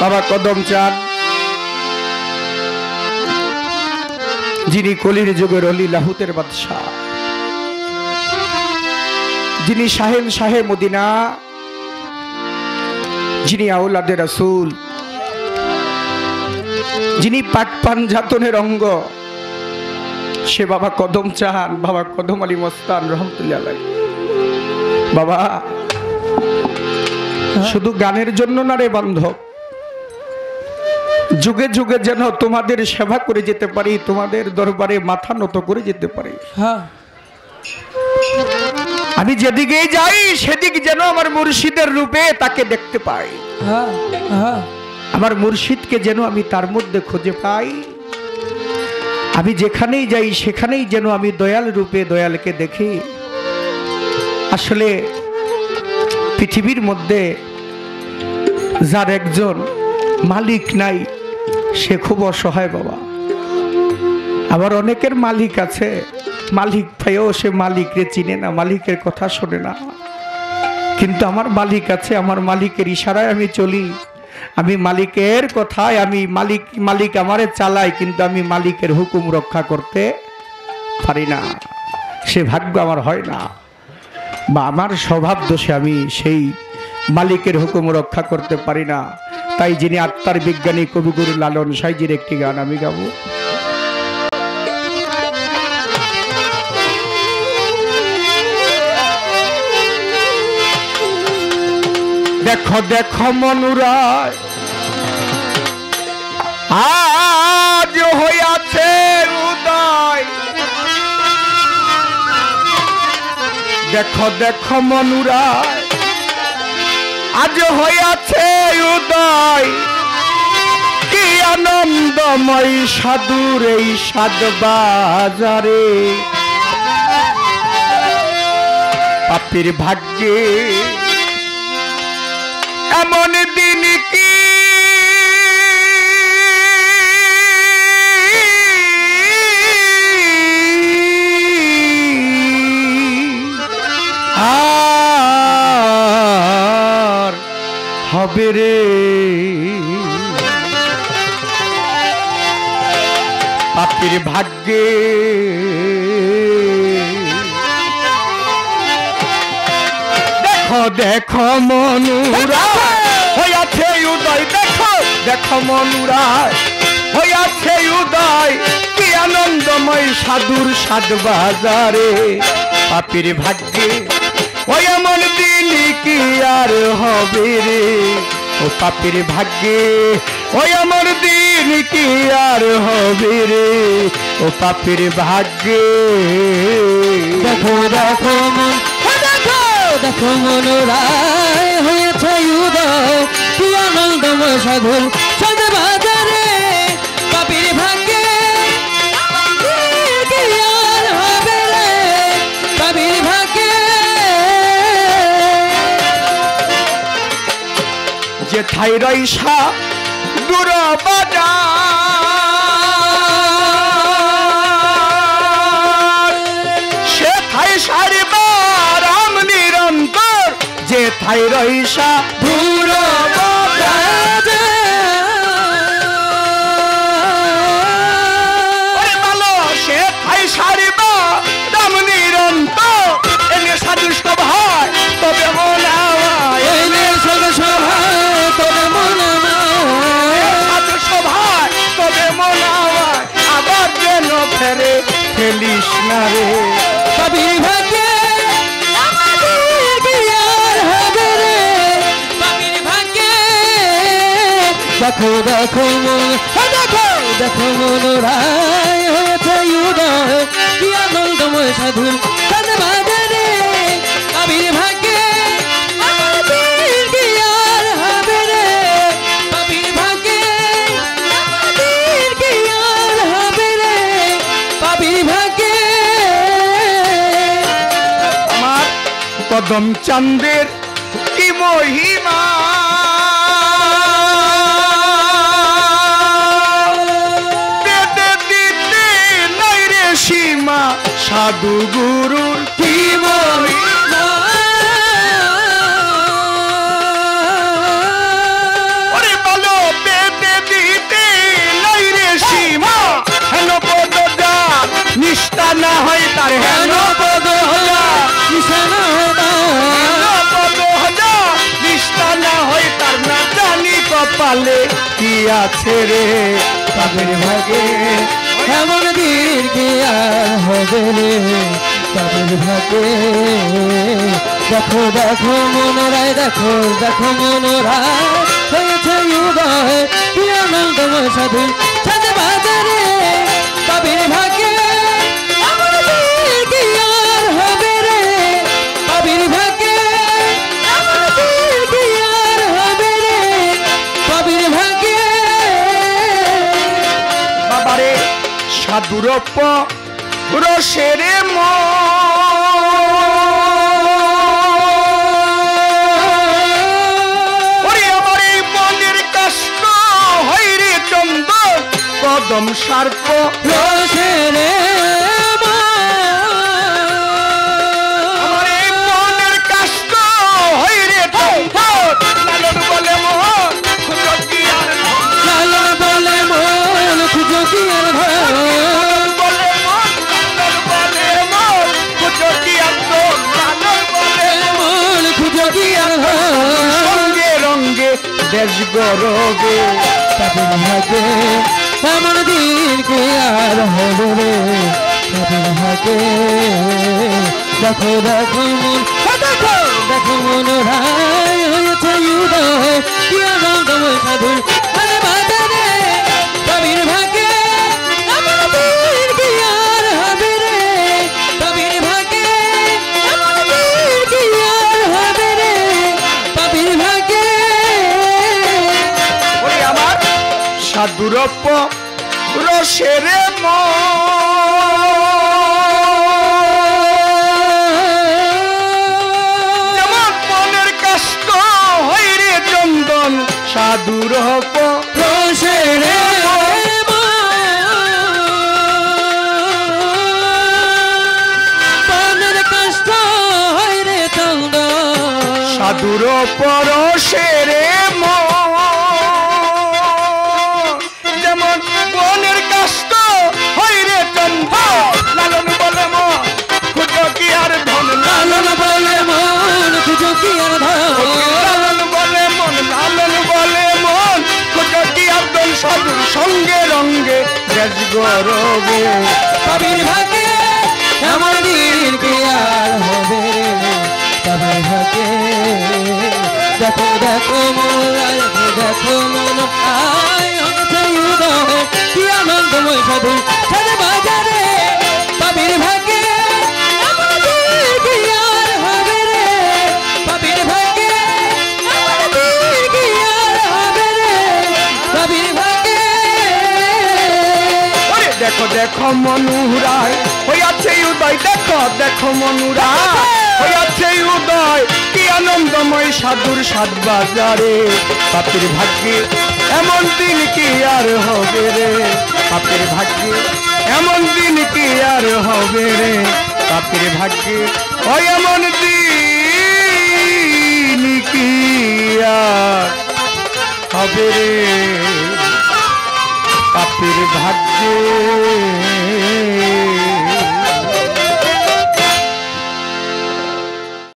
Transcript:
বাবা কদম চান যিনি কলির যুগের অলি লাহুতের বাদশাহ। যিনি শাহেন শাহে মদিনা। যিনি আউলাদের রাসূল। যিনি পাক পাঞ্জাতনের অঙ্গ সে বাবা কদম চাহান বাবা কদম আলী মস্তান রহমতুল্লাহ বাবা শুধু গানের জন্য না রে বান্ধব যুগে যুগে যেন তোমাদের সেবা করে যেতে পারি তোমাদের দরবারে মাথা নত করে যেতে পারি। হ্যাঁ। আমি যেদিকে যাই সেদিক যেন আমার মুর্শিদের রূপে তাকে দেখতে পাই। হ্যাঁ হ্যাঁ। আমার মুর্শিদকে যেন আমি তার মধ্যে খুঁজে পাই। আমি যেখানেই যাই, সেখানেই যেন আমি দয়াল রূপে দয়ালকে দেখি। আসলে পৃথিবীর মধ্যে যার একজন মালিক নাই, সে খুব অসহায় বাবা। আবার অনেকের মালিক আছে, মালিক ভাইও সে মালিকরে চিনে না, মালিকের কথা শোনে না। কিন্তু আমার মালিক আছে, আমার মালিকের ইশারায় আমি চলি। আমি মালিকের কথায়, আমি মালিক মালিক আমারে চালাই কিন্তু আমি মালিকের হুকুম রক্ষা করতে পারি না। সে ভাগ্য আমার হয় না। বা আমার স্বভাব দোষে আমি সেই মালিকের হুকুম রক্ষা করতে পারি না। তাই যিনি আত্মার বিজ্ঞানী কবিগুরু লালন সাইজির একটি গান আমি গাবো। দেখো দেখো মনুরায়। আজ হইয়াছে উদয়। দেখো দেখো মনুরায়। আজ হইয়াছে উদয়। কি আনন্দময় সাধুর এই সাদ বাজারে। পাপির ভাগ্যে এমন দিন কি? হবে রে। পাপির ভাগ্যে দেখো দেখো মনুরা। হইয়াছে উদয়, দেখো দেখো মনুরা হইয়াছে উদয়, কি আনন্দময় সাধুর সাদ বাজারে। পাপির ভাগ্যে ওই এমন দিন কি আর হবে রে। ও পাপির ভাগ্যে ওই আমার দিন কি আর হবে রে। ও পাপির ভাগ্যে দেখো দেখো দেখো দেখো মনোরায়। উদয় কি আনন্দময় সাধু সাধ বাজারে, পাপির ভাগ্যে হবে রে? পাপির ভাগ্যে। যে থাই রইসা দূর সে থাই সারিবার নিরন্তর। যে থাই রইসা দূর ওরে যেন খেলিস না রে। পাপির ভাগ্যে আমাদের কি আর হবে রে। পাপির ভাগ্যে দেখো দেখো মন দেখো দেখো মন রায় হয়েছে উদয়। কি আনন্দময় সাধু কদম চান্দের কি মহিমা? সাধু গুরুর কি মহিমা? কপালে কি আছে রে? তাদের ভাগে এমন কি আর হবে রে। তাদের ভাগে দেখো দেখো মনোরায় দেখো দেখো মনোরায় হয়েছে উদয়, কি আনন্দময় সাধু সাধুরপ রসেরে ম। কদম সার্প। রোশেরে দেশ গরবে তাদের ভাগে, এমন দিন কি আর হবে রে। তাদের হাতে দেখো দেখো মন দেখো দেখো মন হয়েছে উদয়। কি আনন্দময় সাধুর কবির ভাগে সাধুরপ রসেরে ম যেমন মনের কষ্ট হয় রে চন্দন সাধুরপ রোশেরে মনের কষ্ট হয় রে চন্দ সাধুরপ রসেরে সাধুর সঙ্গে রঙ্গে গ্যাস গরবে। কবির ভাগে আমার দিন কি হবে কবির ভাগে দেখো দেখো দেখো মন, আয় হচ্ছে কি আনন্দময় সাধু দেখো মনুরায়, হইয়াছে উদয়, দেখো দেখো মনুরায়, হইয়াছে উদয়, কি আনন্দময় সাধুর সাত বাজারে। পাপের ভাগ্যে এমন দিন কি আর হবে রে? পাপের ভাগ্যে এমন দিন কি আর হবে রে? পাপের ভাগ্যে ওই এমন দিন কি আর হবে রে? পাপের ভাগ্যে